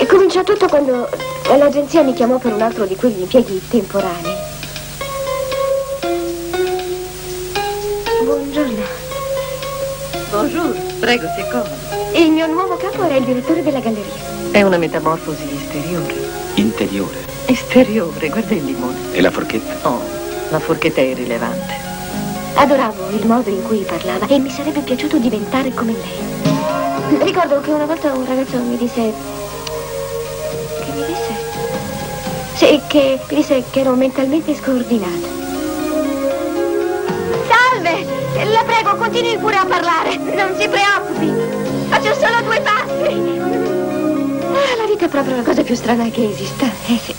E cominciò tutto quando l'agenzia mi chiamò per un altro di quegli impieghi temporanei. Buongiorno. Bonjour, prego, si accomodi. Il mio nuovo capo era il direttore della galleria. È una metamorfosi esteriore. Interiore. Esteriore, guarda il limone. E la forchetta? Oh, la forchetta è irrilevante. Adoravo il modo in cui parlava e mi sarebbe piaciuto diventare come lei. Ricordo che una volta un ragazzo mi disse... Mi disse? Sì, che mi disse che ero mentalmente scordinato. Salve! La prego, continui pure a parlare. Non si preoccupi. Faccio solo due passi. Ah, la vita è proprio la cosa più strana che esista. Eh sì.